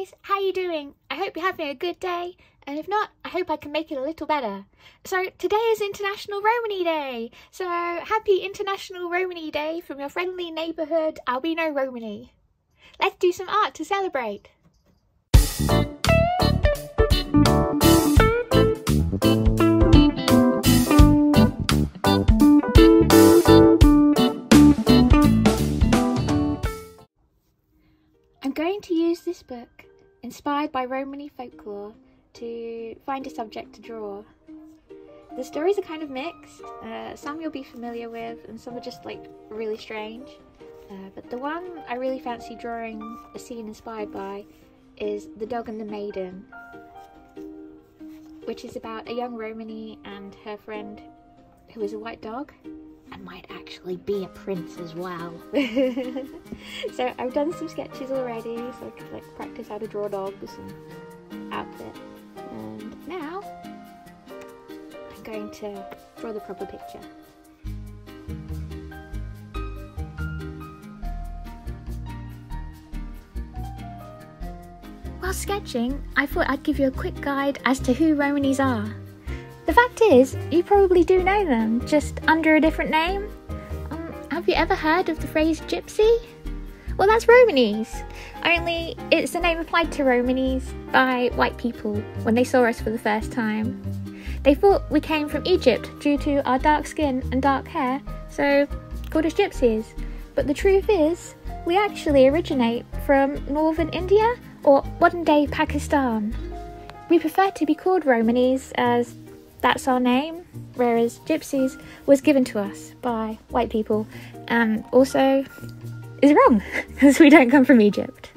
guys, how you doing? I hope you're having a good day, and if not, I hope I can make it a little better. So today is International Romany Day, so happy International Romany Day from your friendly neighbourhood Albino Romany. Let's do some art to celebrate. I'm going to use this book, inspired by Romany folklore, to find a subject to draw. The stories are kind of mixed. Uh, some you'll be familiar with, and some are just like really strange. Uh, but the one I really fancy drawing a scene inspired by is The Dog and the Maiden, which is about a young Romany and her friend who is a white dog and might actually be a prince as well. so I've done some sketches already, so I could like practice how to draw dogs and outfit. And now I'm going to draw the proper picture. While sketching, I thought I'd give you a quick guide as to who Romanies are. The fact is, you probably do know them, just under a different name. Um, have you ever heard of the phrase gypsy? Well, that's Romanies, only it's the name applied to Romanies by white people when they saw us for the first time. They thought we came from Egypt due to our dark skin and dark hair, so called us gypsies. But the truth is, we actually originate from northern India or modern day Pakistan. We prefer to be called Romanies as that's our name, whereas gypsies was given to us by white people and also is wrong because we don't come from Egypt.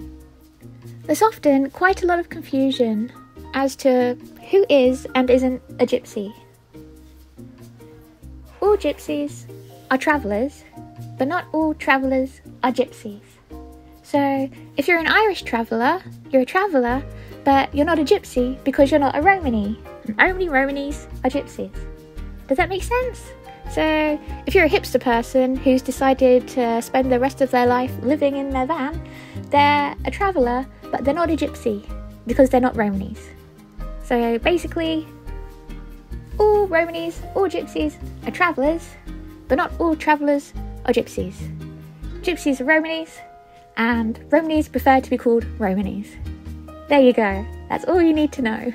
There's often quite a lot of confusion as to who is and isn't a gypsy. All gypsies are travellers, but not all travellers are gypsies. So, if you're an Irish traveller, you're a traveller, but you're not a gypsy because you're not a Romany. Only Romanies are gypsies. Does that make sense? So, if you're a hipster person who's decided to spend the rest of their life living in their van, they're a traveller, but they're not a gypsy because they're not Romanies. So, basically, all Romanies, all gypsies are travellers, but not all travellers are gypsies. Gypsies are Romanies, and Romanies prefer to be called Romanies. There you go, that's all you need to know.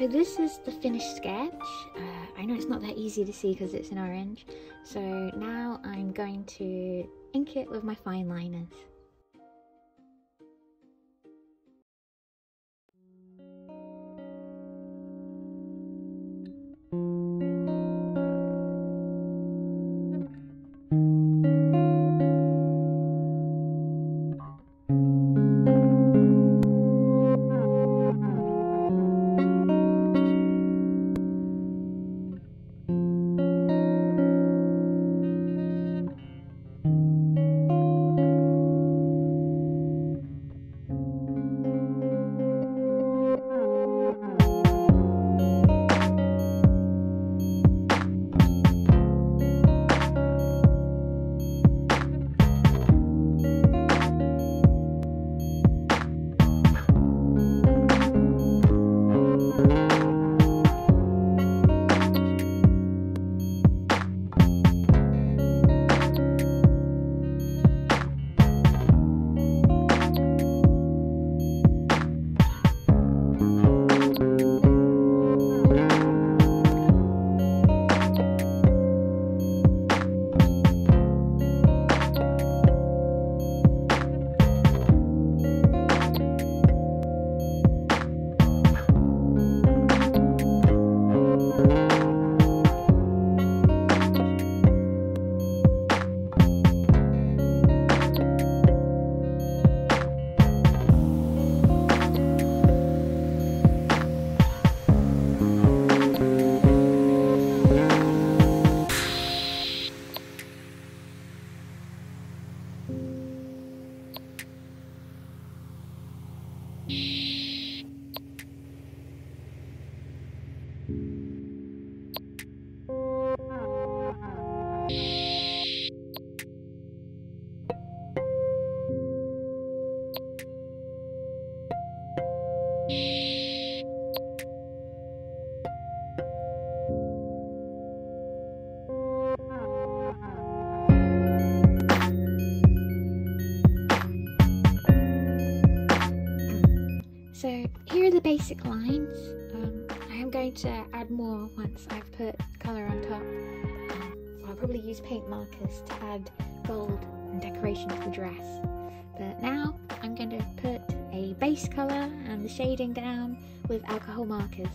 So this is the finished sketch. Uh, I know it's not that easy to see because it's in orange. So now I'm going to ink it with my fine liners. The basic lines. Um, I am going to add more once I've put colour on top. Um, I'll probably use paint markers to add gold and decoration to the dress. But now I'm going to put a base colour and the shading down with alcohol markers.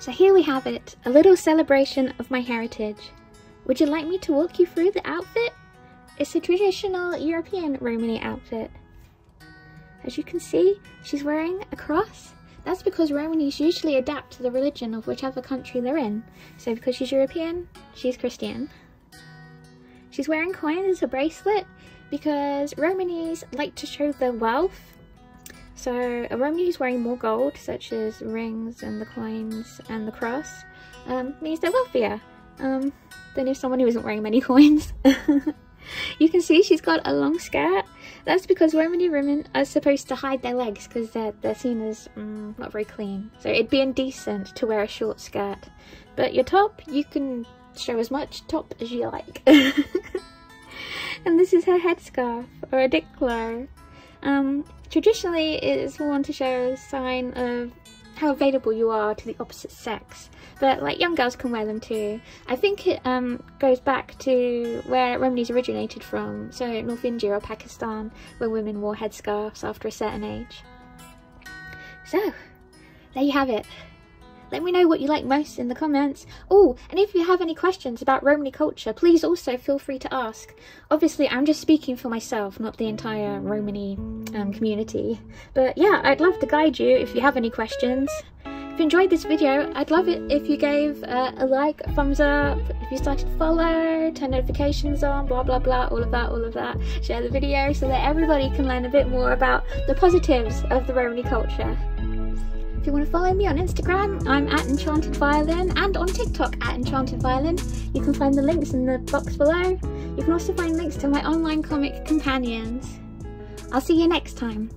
So here we have it, a little celebration of my heritage. Would you like me to walk you through the outfit? It's a traditional European Romany outfit. As you can see, she's wearing a cross. That's because Romanis usually adapt to the religion of whichever country they're in. So because she's European, she's Christian. She's wearing coins as a bracelet because Romanis like to show their wealth so who's wearing more gold, such as rings and the coins and the cross, um, means they're wealthier um, than if someone who isn't wearing many coins. you can see she's got a long skirt. That's because Romani women are supposed to hide their legs because they're, they're seen as mm, not very clean. So it'd be indecent to wear a short skirt. But your top, you can show as much top as you like. and this is her headscarf, or a diklo. Um, traditionally, it is worn to show a sign of how available you are to the opposite sex. But like young girls can wear them too. I think it um, goes back to where Romanis originated from, so North India or Pakistan, where women wore headscarves after a certain age. So, there you have it. Let me know what you like most in the comments. Oh, and if you have any questions about Romani culture, please also feel free to ask. Obviously, I'm just speaking for myself, not the entire Romani um, community. But yeah, I'd love to guide you if you have any questions. If you enjoyed this video, I'd love it if you gave uh, a like, a thumbs up, if you started to follow, turn notifications on, blah blah blah, all of that, all of that. Share the video so that everybody can learn a bit more about the positives of the Romani culture. If you want to follow me on Instagram, I'm at Enchanted Violin and on TikTok at Enchanted Violin. You can find the links in the box below. You can also find links to my online comic companions. I'll see you next time.